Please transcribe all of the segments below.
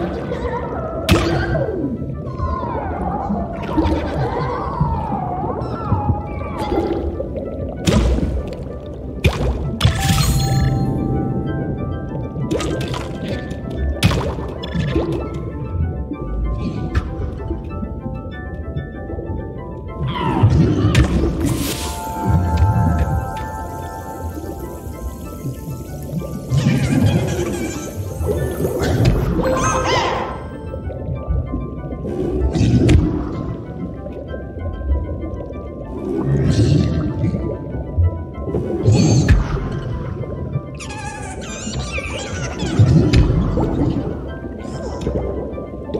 Oh!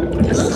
Oh!